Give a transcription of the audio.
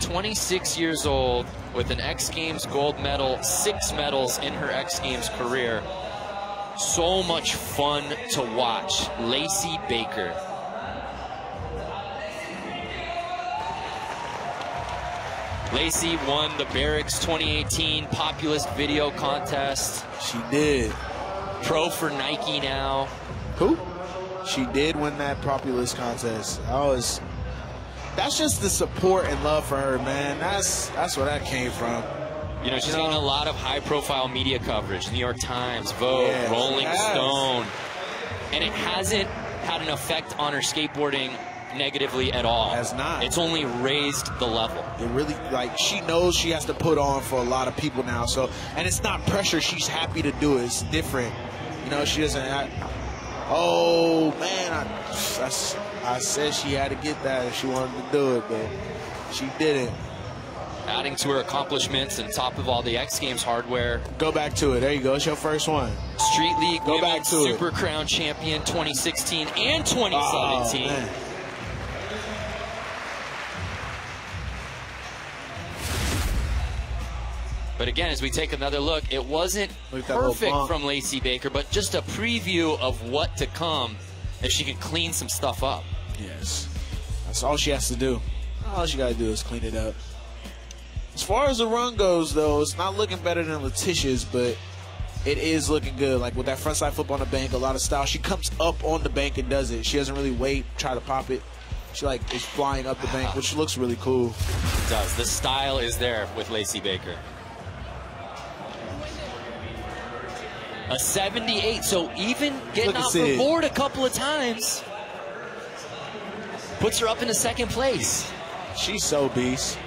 26 years old with an X Games gold medal, six medals in her X Games career. So much fun to watch. Lacey Baker. Lacey won the Berrics 2018 Populist Video Contest. She did. Pro for Nike now. Who? She did win that Populist contest. I was. That's just the support and love for her, man. That's that's where that came from. You know, she's You know- getting a lot of high-profile media coverage. New York Times, Vogue, Yes, Rolling. Stone. And it hasn't had an effect on her skateboarding negatively at all. Has not. It's only raised the level. It really like she knows she has to put on for a lot of people now. So and it's not pressure. She's happy to do it. It's different. You know, she doesn't. Have, oh man, I, that's, I said she had to get that if she wanted to do it, but she didn't. Adding to her accomplishments and top of all the X Games hardware, Go back to it. There you go. It's your first one. Street League Go back to it. Super Crown Champion 2016 and Oh, 2017. man. But again, as we take another look, it wasn't Look at that little perfect from Lacey Baker, but just a preview of what to come if she can clean some stuff up. Yes. That's all she has to do. All she got to do is clean it up. As far as the run goes, though, it's not looking better than Leticia's, but it is looking good. Like with that frontside flip on the bank, a lot of style. She comes up on the bank and does it. She doesn't really wait, try to pop it. She like is flying up the bank, which looks really cool. It does. The style is there with Lacey Baker. A 78, so even getting off her board a couple of times puts her up into second place. She's so beast.